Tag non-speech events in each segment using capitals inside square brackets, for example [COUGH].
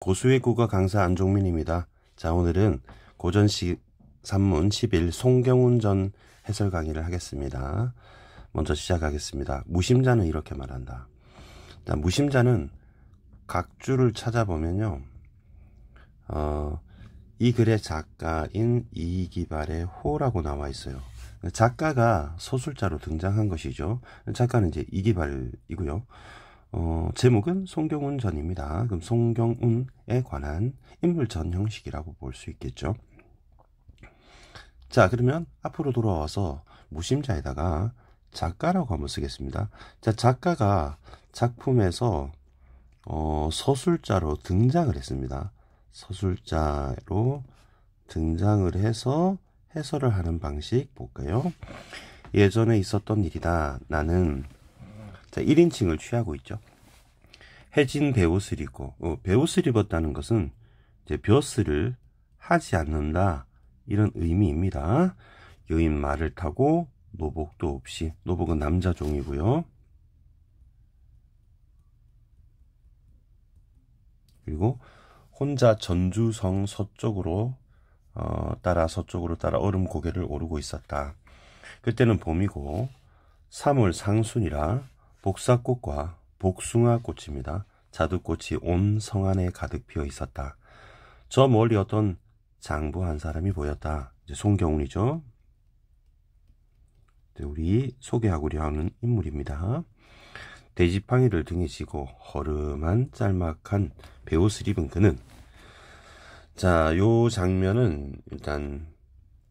고수의 국어 강사 안종민입니다. 자, 오늘은 고전시 산문 11 송경운 전 해설 강의를 하겠습니다. 먼저 시작하겠습니다. 무심자는 이렇게 말한다. 자, 무심자는 각주를 찾아보면요. 어, 이 글의 작가인 이기발의 호라고 나와 있어요. 작가가 소술자로 등장한 것이죠. 작가는 이제 이기발이고요. 어, 제목은 송경운 전입니다. 그럼 송경운에 관한 인물 전 형식이라고 볼 수 있겠죠. 자, 그러면 앞으로 돌아와서 무심자에다가 작가라고 한번 쓰겠습니다. 자, 작가가 작품에서 어, 서술자로 등장을 했습니다. 서술자로 등장을 해서 해설을 하는 방식 볼까요? 예전에 있었던 일이다. 나는 자, 1인칭을 취하고 있죠. 해진 배옷을 입고 어, 배옷을 입었다는 것은 이제 벼슬을 하지 않는다 이런 의미입니다. 여인 말을 타고 노복도 없이 노복은 남자 종이고요. 그리고 혼자 전주성 서쪽으로 어, 따라 서쪽으로 따라 얼음 고개를 오르고 있었다. 그때는 봄이고 3월 상순이라 복사꽃과 복숭아 꽃입니다. 자두꽃이 온 성 안에 가득 피어 있었다. 저 멀리 어떤 장부 한 사람이 보였다. 이제 송경훈이죠. 우리 소개하고려 하는 인물입니다. 돼지팡이를 등에 지고 허름한 짤막한 배옷을 입은 그는 자, 요 장면은 일단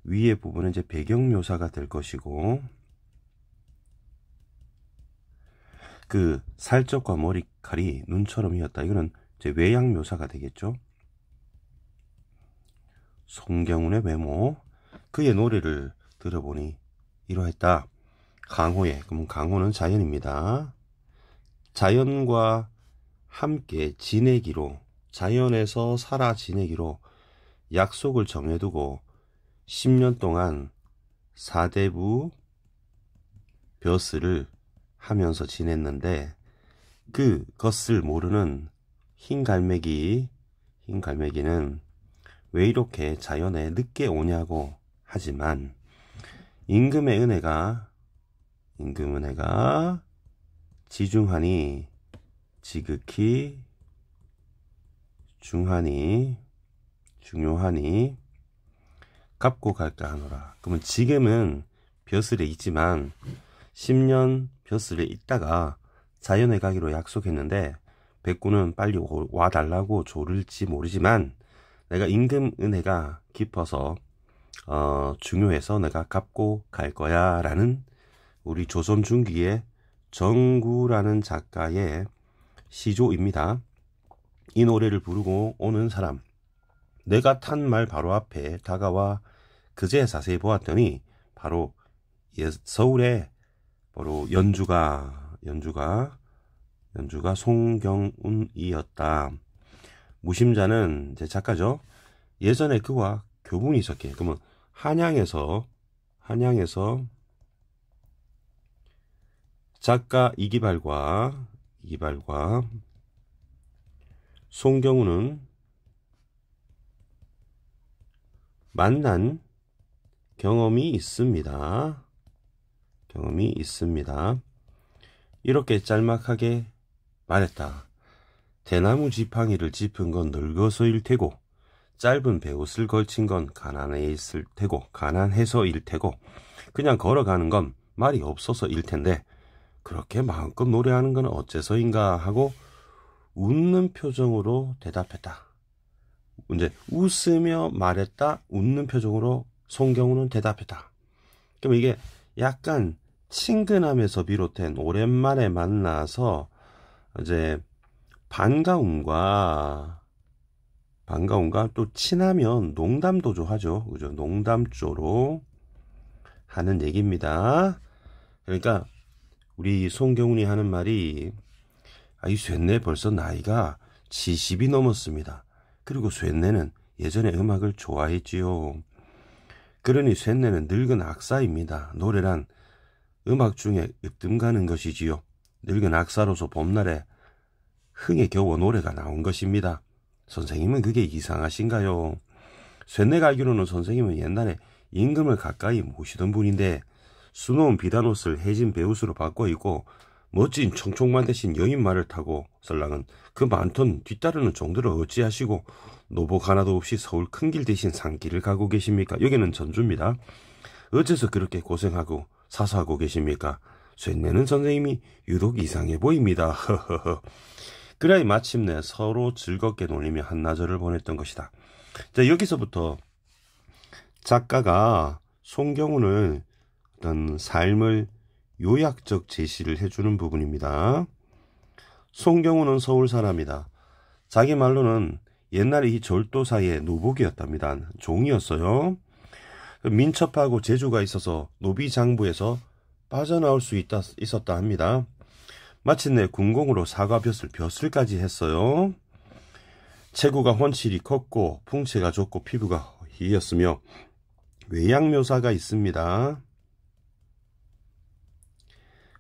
위에 부분은 이제 배경 묘사가 될 것이고 그 살적과 머리칼이 눈처럼 이었다. 이거는 이제 외양 묘사가 되겠죠. 송경운의 외모, 그의 노래를 들어보니 이러했다. 강호의, 그럼 강호는 자연입니다. 자연과 함께 지내기로, 자연에서 살아 지내기로 약속을 정해두고 10년 동안 사대부 벼슬을 하면서 지냈는데 그것을 모르는 흰 갈매기 흰 갈매기는 왜 이렇게 자연에 늦게 오냐고 하지만 임금의 은혜가 임금 은혜가 지중하니 지극히 중하니 중요하니 갚고 갈까 하노라. 그러면 지금은 벼슬에 있지만 10년 벼슬에 있다가 자연에 가기로 약속했는데 백구는 빨리 와달라고 조를지 모르지만 내가 임금 은혜가 깊어서 어, 중요해서 내가 갚고 갈 거야 라는 우리 조선 중기의 정구라는 작가의 시조입니다. 이 노래를 부르고 오는 사람 내가 탄 말 바로 앞에 다가와 그제 자세히 보았더니 바로 서울에 바로 연주가 연주가 연주가 송경운이었다. 무심자는 제 작가죠. 예전에 그와 교분이 있었기에 그러면 한양에서 한양에서 작가 이기발과 이기발과 송경우는 만난 경험이 있습니다. 경험이 있습니다. 이렇게 짤막하게 말했다. 대나무 지팡이를 짚은 건 늙어서일 테고 짧은 배옷을 걸친 건 가난해 있을 테고 가난해서일 테고 그냥 걸어가는 건 말이 없어서일 텐데 그렇게 마음껏 노래하는 건 어째서인가 하고 웃는 표정으로 대답했다. 이제 웃으며 말했다. 웃는 표정으로 송경우는 대답했다. 그럼 이게 약간 친근함에서 비롯된 오랜만에 만나서 이제 반가움과 반가움과 또 친하면 농담도 좋아하죠. 그죠? 농담조로 하는 얘기입니다. 그러니까 우리 송경훈이 하는 말이 아이 쇠네 벌써 나이가 70이 넘었습니다. 그리고 쇠네는 예전에 음악을 좋아했지요. 그러니 쇠네는 늙은 악사입니다. 노래란 음악 중에 으뜸 가는 것이지요. 늙은 악사로서 봄날에 흥에 겨워 노래가 나온 것입니다. 선생님은 그게 이상하신가요? 쇠내가 알기로는 선생님은 옛날에 임금을 가까이 모시던 분인데 수놓은 비단옷을 해진 배옷으로 바꿔 입고 멋진 청총만 대신 여인 말을 타고 설랑은 그 많던 뒤따르는 종들을 어찌하시고 노복 하나도 없이 서울 큰 길 대신 산길을 가고 계십니까? 여기는 전주입니다. 어째서 그렇게 고생하고 사서하고 계십니까? 쇠내는 선생님이 유독 이상해 보입니다. 허허허. 그래 마침내 서로 즐겁게 놀리며 한나절을 보냈던 것이다. 자 여기서부터 작가가 송경훈을 어떤 삶을 요약적 제시를 해주는 부분입니다. 송경훈은 서울 사람이다. 자기 말로는 옛날에 이 절도사의 노복이었답니다. 종이었어요. 민첩하고 재주가 있어서 노비장부에서 빠져나올 수 있다, 있었다 합니다. 마침내 군공으로 사과볕을 벼슬까지 했어요. 체구가 훤칠이 컸고 풍채가 좋고 피부가 희였으며 외양묘사가 있습니다.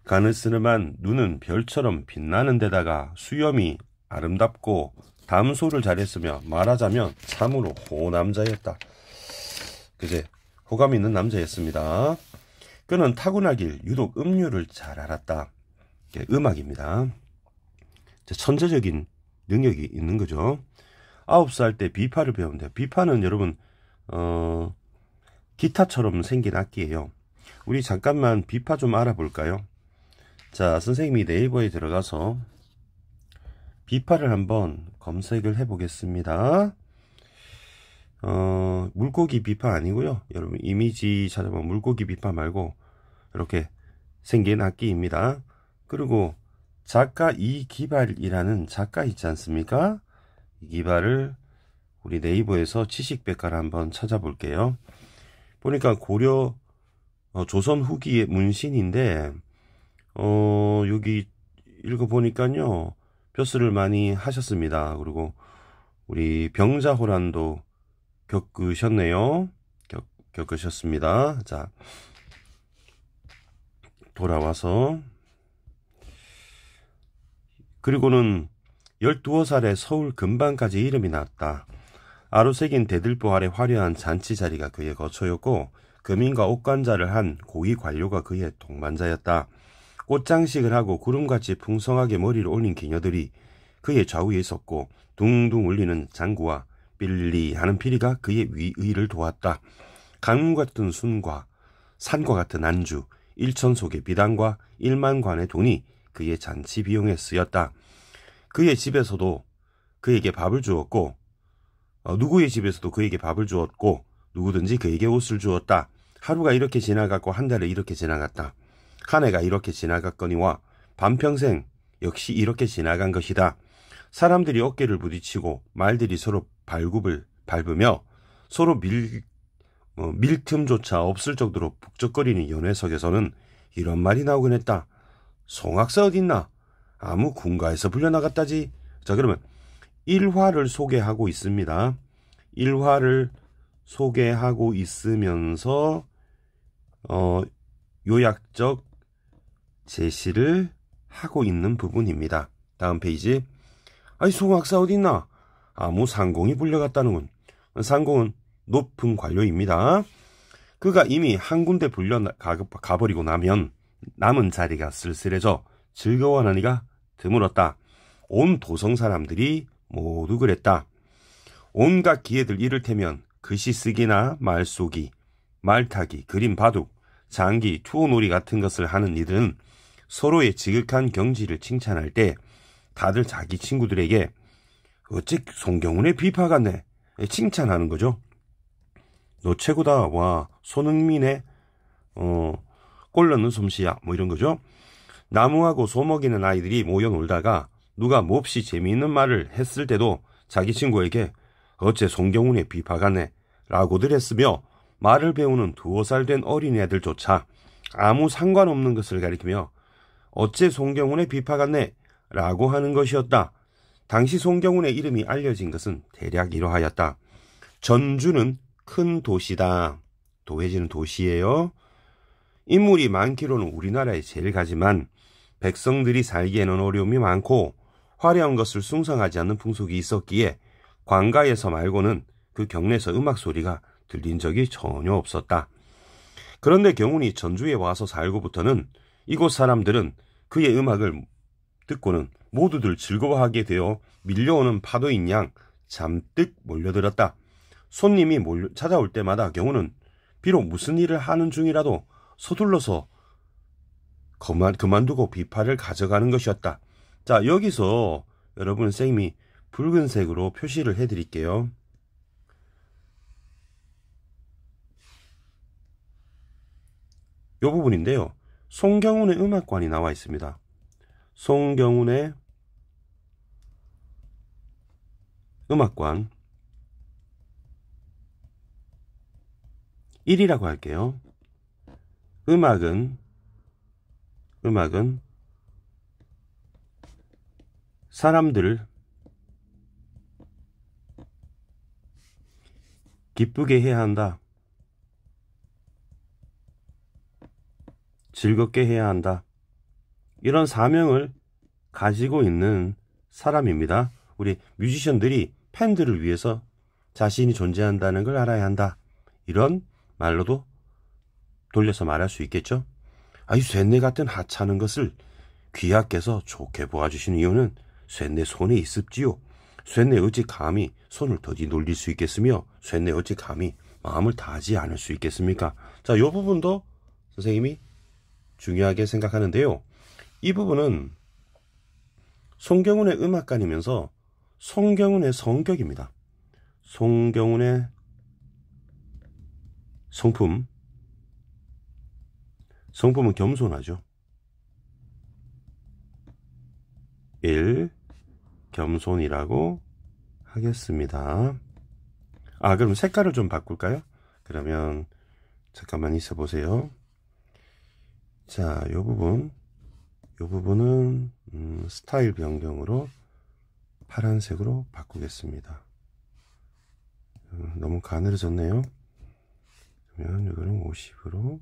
가느스름한 눈은 별처럼 빛나는 데다가 수염이 아름답고 담소를 잘했으며 말하자면 참으로 호남자였다. 그제 호감 있는 남자였습니다. 그는 타고나길 유독 음료를 잘 알았다. 음악입니다. 천재적인 능력이 있는 거죠. 아홉 살 때 비파를 배운대요. 비파는 여러분 어, 기타처럼 생긴 악기예요. 우리 잠깐만 비파 좀 알아볼까요? 자, 선생님이 네이버에 들어가서 비파를 한번 검색을 해 보겠습니다. 어, 물고기 비파 아니고요. 여러분 이미지 찾아보면 물고기 비파 말고 이렇게 생긴 악기입니다. 그리고 작가 이기발이라는 작가 있지 않습니까? 이기발을 우리 네이버에서 지식백과를 한번 찾아볼게요. 보니까 고려 어, 조선 후기의 문신인데 어, 여기 읽어보니까요. 벼슬을 많이 하셨습니다. 그리고 우리 병자호란도 겪으셨네요. 겪, 겪으셨습니다. 자, 돌아와서 그리고는 12살에 서울 근방까지 이름이 났다. 아로색인 대들보 아래 화려한 잔치 자리가 그의 거처였고 금인과 옥관자를 한 고위 관료가 그의 동반자였다. 꽃장식을 하고 구름같이 풍성하게 머리를 올린 기녀들이 그의 좌우에 있었고 둥둥 울리는 장구와 빌리 하는 피리가 그의 위의를 도왔다. 강문 같은 순과 산과 같은 안주, 일천 속의 비단과 일만 관의 돈이 그의 잔치 비용에 쓰였다. 그의 집에서도 그에게 밥을 주었고 어, 누구의 집에서도 그에게 밥을 주었고 누구든지 그에게 옷을 주었다. 하루가 이렇게 지나갔고 한 달이 이렇게 지나갔다. 한 해가 이렇게 지나갔거니와 반평생 역시 이렇게 지나간 것이다. 사람들이 어깨를 부딪히고 말들이 서로 발굽을 밟으며 서로 밀, 어, 밀틈조차 없을 정도로 북적거리는 연회석에서는 이런 말이 나오곤 했다. 송악사 어딨나? 아무 군가에서 불려나갔다지. 자, 그러면 일화를 소개하고 있습니다. 일화를 소개하고 있으면서, 어, 요약적 제시를 하고 있는 부분입니다. 다음 페이지. 아니, 송학사 어딨나? 아무 상공이 불려갔다는군. 상공은 높은 관료입니다. 그가 이미 한 군데 불려 가버리고 나면 남은 자리가 쓸쓸해져 즐거워하니가 드물었다. 온 도성 사람들이 모두 그랬다. 온갖 기회들 이를테면 글씨 쓰기나 말 쏘기, 말 타기, 그림 바둑, 장기, 투호놀이 같은 것을 하는 이들은 서로의 지극한 경지를 칭찬할 때 다들 자기 친구들에게 어째 송경훈의 비파 같네 칭찬하는 거죠. 너 최고다 와 손흥민의 어 꼴넣는 솜씨야 뭐 이런 거죠. 나무하고 소먹이는 아이들이 모여 놀다가 누가 몹시 재미있는 말을 했을 때도 자기 친구에게 어째 송경훈의 비파 같네 라고들 했으며 말을 배우는 두어 살 된 어린애들조차 아무 상관없는 것을 가리키며 어째 송경훈의 비파 같네? 라고 하는 것이었다. 당시 송경훈의 이름이 알려진 것은 대략 이러하였다. 전주는 큰 도시다. 도해지는 도시예요. 인물이 많기로는 우리나라에 제일 가지만 백성들이 살기에는 어려움이 많고 화려한 것을 숭상하지 않는 풍속이 있었기에 관가에서 말고는 그 경내에서 음악 소리가 들린 적이 전혀 없었다. 그런데 경운이 전주에 와서 살고부터는 이곳 사람들은 그의 음악을 듣고는 모두들 즐거워하게 되어 밀려오는 파도인 양 잠뜩 몰려들었다. 손님이 몰려 찾아올 때마다 경우는 비록 무슨 일을 하는 중이라도 서둘러서 그만, 그만두고 비파를 가져가는 것이었다. 자, 여기서 여러분 쌤이 붉은색으로 표시를 해드릴게요. 이 부분인데요. 송경훈의 음악관이 나와 있습니다. 송경훈의 음악관 1이라고 할게요. 음악은 음악은 사람들을 기쁘게 해야 한다. 즐겁게 해야 한다. 이런 사명을 가지고 있는 사람입니다. 우리 뮤지션들이 팬들을 위해서 자신이 존재한다는 걸 알아야 한다. 이런 말로도 돌려서 말할 수 있겠죠. 아이 쇠뇌 같은 하찮은 것을 귀하께서 좋게 보아주시는 이유는 쇠뇌 손에 있습지요. 쇠뇌 어찌 감히 손을 더디 놀릴 수 있겠으며 쇠뇌 어찌 감히 마음을 다하지 않을 수 있겠습니까? 자, 이 부분도 선생님이 중요하게 생각하는데요. 이 부분은 송경훈의 음악관이면서 송경훈의 성격입니다. 송경훈의 성품. 성품은 겸손하죠. 1. 겸손이라고 하겠습니다. 아, 그럼 색깔을 좀 바꿀까요? 그러면 잠깐만 있어 보세요. 자, 요 부분, 요 부분은 음, 스타일 변경으로 파란색으로 바꾸겠습니다. 음, 너무 가늘어졌네요. 그러면 이거는 50으로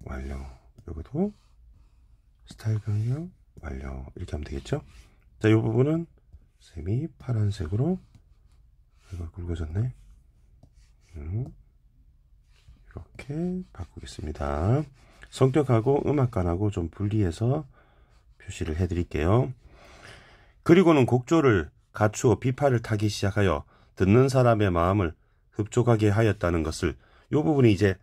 완료. 요것도 스타일 변경 완료. 이렇게 하면 되겠죠? 자, 이 부분은 셈이 파란색으로 이거 굵어졌네. 음. 이렇게 바꾸겠습니다. 성격하고 음악관하고 좀 분리해서 표시를 해드릴게요. 그리고는 곡조를 갖추어 비파를 타기 시작하여 듣는 사람의 마음을 흡족하게 하였다는 것을 요 부분이 이제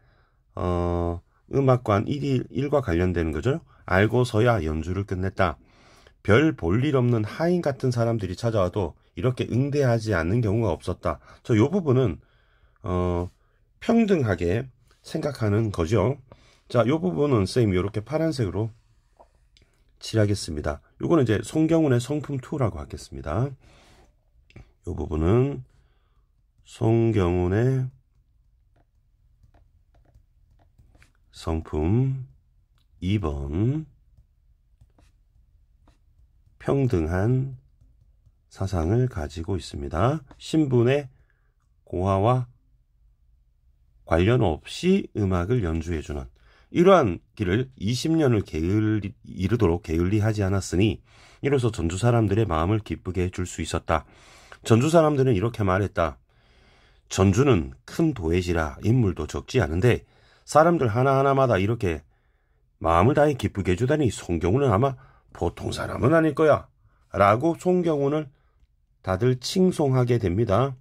어 음악관 1일 1과 관련되는 거죠. 알고서야 연주를 끝냈다. 별 볼 일 없는 하인 같은 사람들이 찾아와도 이렇게 응대하지 않는 경우가 없었다. 저요 부분은 어 평등하게 생각하는 거죠. 자, 요 부분은 쌤이 이렇게 파란색으로 칠하겠습니다. 요거는 이제 송경훈의 성품 2라고 하겠습니다. 요 부분은 송경훈의 성품 2번 평등한 사상을 가지고 있습니다. 신분의 고하와 관련 없이 음악을 연주해주는 이러한 길을 20년을 게을리, 이르도록 게을리 하지 않았으니 이로써 전주 사람들의 마음을 기쁘게 해줄 수 있었다. 전주 사람들은 이렇게 말했다. 전주는 큰 도회지라 인물도 적지 않은데 사람들 하나하나마다 이렇게 마음을 다해 기쁘게 해주다니 송경훈은 아마 보통 사람은 아닐 거야. 라고 송경훈을 다들 칭송하게 됩니다.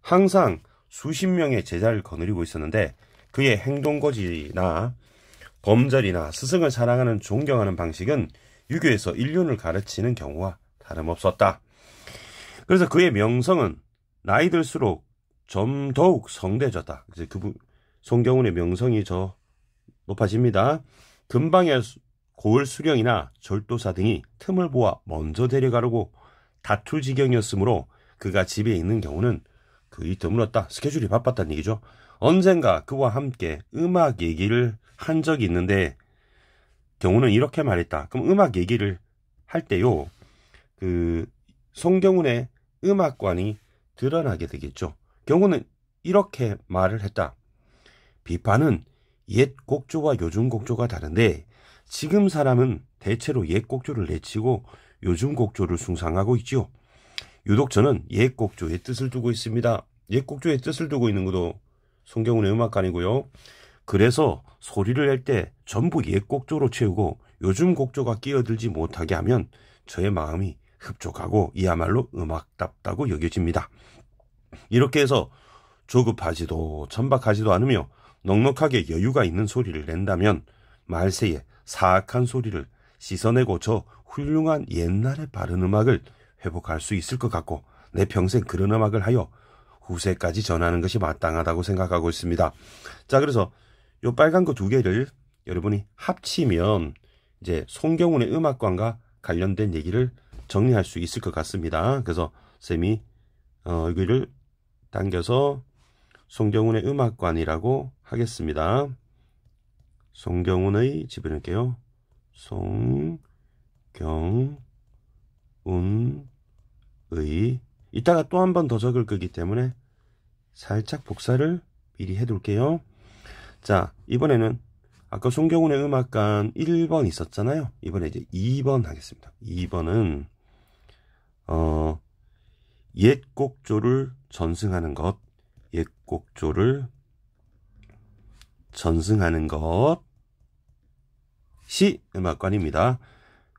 항상 수십 명의 제자를 거느리고 있었는데 그의 행동거지나 범절이나 스승을 사랑하는 존경하는 방식은 유교에서 인륜을 가르치는 경우와 다름없었다. 그래서 그의 명성은 나이 들수록 좀 더욱 성대졌다. 이제 그 송경훈의 명성이 저 높아집니다. 금방의 고을 수령이나 절도사 등이 틈을 보아 먼저 데려가려고 다툴 지경이었으므로 그가 집에 있는 경우는 그이 드물었다. 스케줄이 바빴다는 얘기죠. 언젠가 그와 함께 음악 얘기를 한 적이 있는데 경우는 이렇게 말했다. 그럼 음악 얘기를 할 때요. 그 송경훈의 음악관이 드러나게 되겠죠. 경우는 이렇게 말을 했다. 비판은 옛 곡조와 요즘 곡조가 다른데 지금 사람은 대체로 옛 곡조를 내치고 요즘 곡조를 숭상하고 있지요. 유독 저는 옛곡조의 뜻을 두고 있습니다. 옛곡조의 뜻을 두고 있는 것도 송경훈의 음악관이고요. 그래서 소리를 낼 때 전부 옛곡조로 채우고 요즘 곡조가 끼어들지 못하게 하면 저의 마음이 흡족하고 이야말로 음악답다고 여겨집니다. 이렇게 해서 조급하지도 천박하지도 않으며 넉넉하게 여유가 있는 소리를 낸다면 말세에 사악한 소리를 씻어내고 저 훌륭한 옛날의 바른 음악을 회복할 수 있을 것 같고 내 평생 그런 음악을 하여 후세까지 전하는 것이 마땅하다고 생각하고 있습니다. 자, 그래서 요 빨간 거 두 개를 여러분이 합치면 이제 송경훈의 음악관과 관련된 얘기를 정리할 수 있을 것 같습니다. 그래서 쌤이 어, 여기를 당겨서 송경훈의 음악관이라고 하겠습니다. 송경훈의 집어넣을게요. 송경 훈의 이따가 또 한 번 더 적을 거기 때문에 살짝 복사를 미리 해둘게요. 자 이번에는 아까 송경훈의 음악관 1번 있었잖아요. 이번에 이제 2번 하겠습니다. 2번은 어, 옛 곡조를 전승하는 것, 옛 곡조를 전승하는 것이 음악관입니다.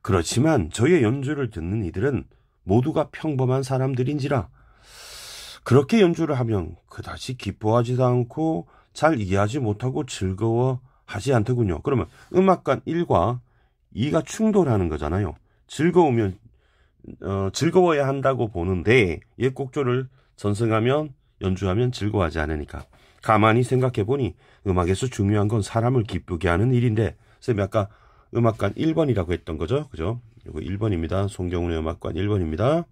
그렇지만 저의 연주를 듣는 이들은 모두가 평범한 사람들인지라 그렇게 연주를 하면 그다지 기뻐하지도 않고 잘 이해하지 못하고 즐거워하지 않더군요. 그러면 음악관 1과 2가 충돌하는 거잖아요. 즐거우면 어, 즐거워야 한다고 보는데 옛 곡조를 전승하면 연주하면 즐거워하지 않으니까 가만히 생각해 보니 음악에서 중요한 건 사람을 기쁘게 하는 일인데 쌤이 아까 음악관 1번이라고 했던 거죠. 그죠? 이거 1번입니다. 송경훈의 음악관 1번입니다.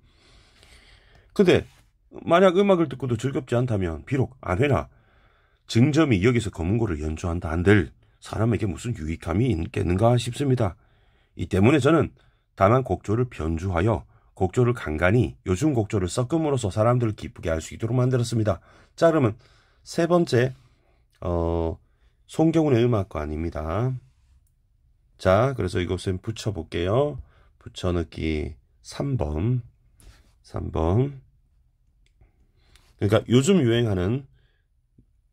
근데 만약 음악을 듣고도 즐겁지 않다면 비록 안 해나 증점이 여기서 검은고를 연주한다 한들 사람에게 무슨 유익함이 있겠는가 싶습니다. 이 때문에 저는 다만 곡조를 변주하여 곡조를 간간히 요즘 곡조를 섞음으로써 사람들을 기쁘게 할 수 있도록 만들었습니다. 자 그러면 세 번째 어, 송경훈의 음악관입니다. 자 그래서 이것은 붙여볼게요. 붙여넣기 3번 3번 그러니까 요즘 유행하는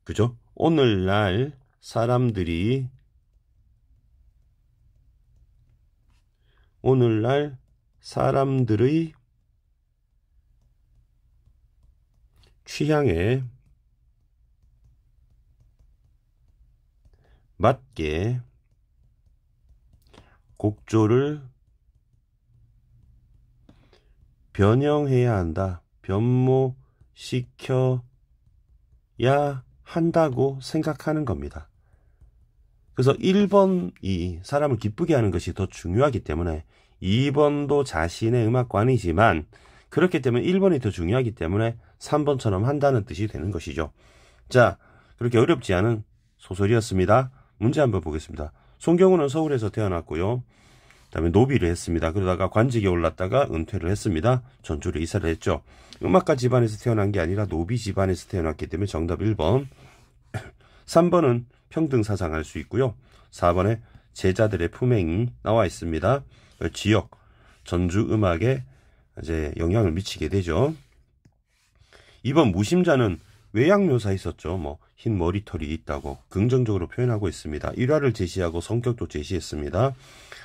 그죠? 오늘날 사람들이 오늘날 사람들의 취향에 맞게 곡조를 변형해야 한다. 변모시켜야 한다고 생각하는 겁니다. 그래서 1번이 사람을 기쁘게 하는 것이 더 중요하기 때문에 2번도 자신의 음악관이지만 그렇기 때문에 1번이 더 중요하기 때문에 3번처럼 한다는 뜻이 되는 것이죠. 자, 그렇게 어렵지 않은 소설이었습니다. 문제 한번 보겠습니다. 송경우는 서울에서 태어났고요. 그다음에 노비를 했습니다. 그러다가 관직에 올랐다가 은퇴를 했습니다. 전주로 이사를 했죠. 음악가 집안에서 태어난 게 아니라 노비 집안에서 태어났기 때문에 정답 1번. 3번은 [CLEARS THROAT] 평등 사상할 수 있고요. 4번에 제자들의 품행이 나와 있습니다. 지역, 전주 음악에 이제 영향을 미치게 되죠. 2번 무심자는 외양 묘사 있었죠. 뭐 흰 머리털이 있다고 긍정적으로 표현하고 있습니다. 일화를 제시하고 성격도 제시했습니다.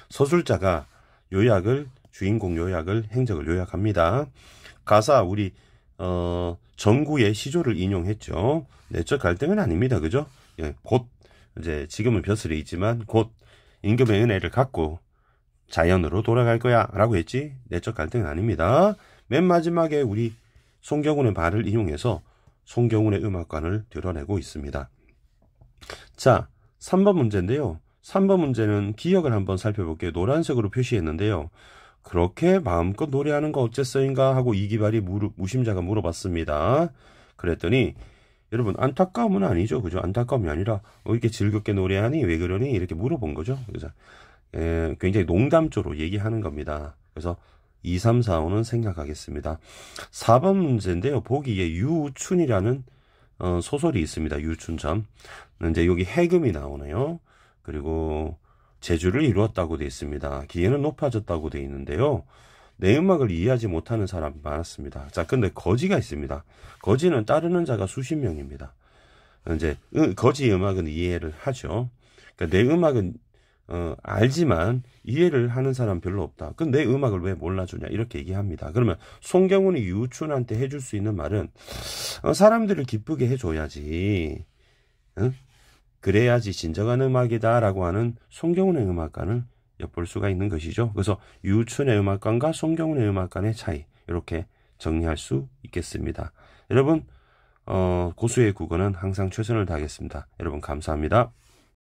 서술자가 요약을 주인공 요약을 행적을 요약합니다. 가사 우리 어 정구의 시조를 인용했죠. 내적 갈등은 아닙니다. 그죠? 예, 곧 이제 지금은 벼슬에 있지만 곧 임금의 은혜를 갖고 자연으로 돌아갈 거야 라고 했지 내적 갈등은 아닙니다. 맨 마지막에 우리 송경훈의 말을 인용해서 송경훈의 음악관을 드러내고 있습니다. 자, 3번 문제인데요. 3번 문제는 기억을 한번 살펴볼게요. 노란색으로 표시했는데요. 그렇게 마음껏 노래하는 거 어째서인가 하고 이기발이 무심자가 물어봤습니다. 그랬더니 여러분 안타까움은 아니죠. 그죠? 안타까움이 아니라 어, 이렇게 즐겁게 노래하니 왜 그러니 이렇게 물어본 거죠. 그래서 에, 굉장히 농담조로 얘기하는 겁니다. 그래서 2, 3, 4, 5는 생각하겠습니다. 4번 문제인데요. 보기에 유춘이라는 어, 소설이 있습니다. 유춘점. 이제 여기 해금이 나오네요. 그리고 제주를 이루었다고 되어 있습니다. 기회는 높아졌다고 되어 있는데요. 내 음악을 이해하지 못하는 사람이 많았습니다. 자, 근데 거지가 있습니다. 거지는 따르는 자가 수십 명입니다. 이제 거지 음악은 이해를 하죠. 그러니까 내 음악은 어, 알지만 이해를 하는 사람 별로 없다. 그럼 내 음악을 왜 몰라주냐 이렇게 얘기합니다. 그러면 송경훈이 유춘한테 해줄 수 있는 말은 어, 사람들을 기쁘게 해줘야지. 응? 그래야지 진정한 음악이다라고 하는 송경훈의 음악관을 엿볼 수가 있는 것이죠. 그래서 유춘의 음악관과 송경훈의 음악관의 차이 이렇게 정리할 수 있겠습니다. 여러분 어, 고수의 국어는 항상 최선을 다하겠습니다. 여러분 감사합니다.